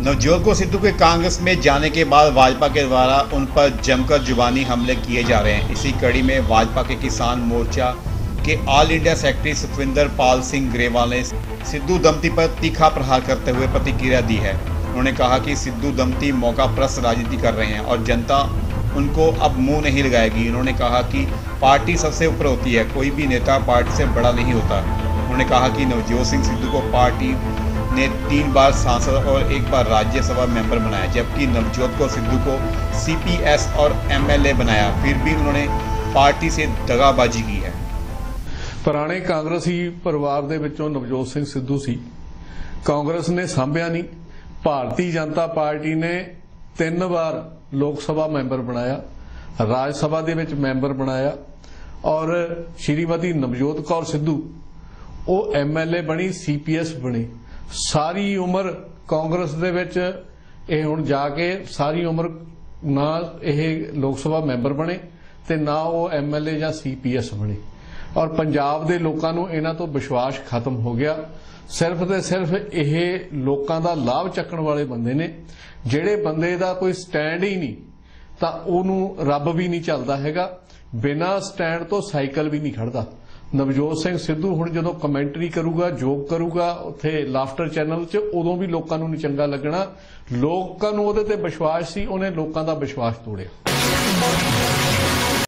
नवजोत को सिद्धू के कांग्रेस में जाने के बाद भाजपा के द्वारा उन पर जमकर जुबानी हमले किए जा रहे हैं। इसी कड़ी में भाजपा के किसान मोर्चा के All India secretary Sukhwinder Pal Singh Grewal ने सिद्धू दमती पर तीखा प्रहार करते हुए प्रतिक्रिया दी है। उन्होंने कहा कि सिद्धू दमती मौका प्रस्त राजनीति कर रहे हैं और जनता उनको अब मुँह नहीं लगाएगी। उन्होंने कहा कि पार्टी सबसे ऊपर होती है, कोई भी नेता पार्टी से बड़ा नहीं होता। उन्होंने कहा कि नवजोत सिंह सिद्धू को पार्टी ने तीन बार सांसद और एक बार राज्यसभा मेंबर बनाया जबकि नवजोत को सिद्धू को सीपीएस और एमएलए बनाया फिर भी उन्होंने पार्टी से दगाबाजी की है ਪੁਰਾਣੇ ਕਾਂਗਰਸੀ ਪਰਿਵਾਰ ਦੇ ਵਿੱਚੋਂ ਨਵਜੋਤ ਸਿੰਘ ਸਿੱਧੂ ਸੀ ਕਾਂਗਰਸ ਨੇ ਸਾਂਭਿਆ ਨਹੀਂ ਭਾਰਤੀ ਜਨਤਾ ਪਾਰਟੀ ਨੇ ਤਿੰਨ ਵਾਰ ਲੋਕ ਸਭਾ ਮੈਂਬਰ ਬਣਾਇਆ ਰਾਜ ਸਭਾ ਦੇ ਵਿੱਚ ਮੈਂਬਰ ਬਣਾਇਆ ਔਰ ਸ਼੍ਰੀਮਤੀ ਨਵਜੋਤ ਕੌਰ ਸਿੱਧੂ ਉਹ ਐਮਐਲਏ ਬਣੀ ਸੀਪੀਐਸ ਬਣੀ ਸਾਰੀ ਉਮਰ ਕਾਂਗਰਸ ਦੇ ਵਿੱਚ ਇਹ ਹੁਣ ਜਾ ਕੇ ਸਾਰੀ ਉਮਰ ਨਾ ਇਹ ਲੋਕ ਸਭਾ ਮੈਂਬਰ ਬਣੇ ਤੇ ਨਾ ਉਹ ਐਮਐਲਏ ਜਾਂ ਸੀਪੀਐਸ ਬਣੇ। ਔਰ ਪੰਜਾਬ ਦੇ ਲੋਕਾਂ ਨੂੰ ਇਹਨਾਂ ਤੋਂ ਵਿਸ਼ਵਾਸ ਖਤਮ ਹੋ ਗਿਆ। ਸਿਰਫ ਤੇ ਸਿਰਫ ਇਹ ਲੋਕਾਂ ਦਾ ਲਾਭ ਚੱਕਣ ਵਾਲੇ ਬੰਦੇ ਨੇ। ਜਿਹੜੇ ਬੰਦੇ ਦਾ ਕੋਈ ਸਟੈਂਡ ਹੀ ਨਹੀਂ, ਤਾਂ ਉਹਨੂੰ ਰੱਬ ਵੀ ਨਹੀਂ ਚੱਲਦਾ ਹੈਗਾ। ਬਿਨਾਂ ਸਟੈਂਡ ਤੋਂ ਸਾਈਕਲ ਵੀ ਨਹੀਂ ਖੜਦਾ। ਨਵਜੋਤ ਸਿੰਘ ਸਿੱਧੂ ਹੁਣ ਜਦੋਂ ਕਮੈਂਟਰੀ ਕਰੂਗਾ ਜੋਕ ਕਰੂਗਾ ਉੱਥੇ ਲਾਫਟਰ ਚੈਨਲ 'ਚ, ਉਦੋਂ ਵੀ ਲੋਕਾਂ ਨੂੰ ਨਹੀਂ ਚੰਗਾ ਲੱਗਣਾ। ਲੋਕਾਂ ਨੂੰ ਉਹਦੇ ਤੇ ਵਿਸ਼ਵਾਸ ਸੀ, ਉਹਨੇ ਲੋਕਾਂ ਦਾ ਵਿਸ਼ਵਾਸ ਤੋੜਿਆ।